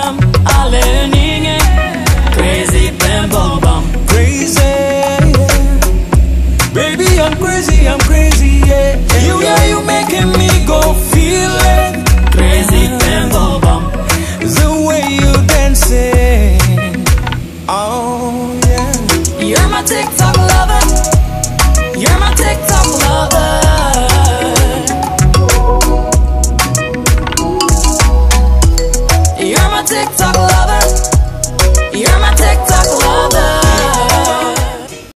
them alle Crazy bam bam bam Crazy Baby I'm crazy, I'm crazy yeah. You yeah you making me go feel it. Crazy bam bam bam The way you dancing. Oh yeah. You're my TikTok lover.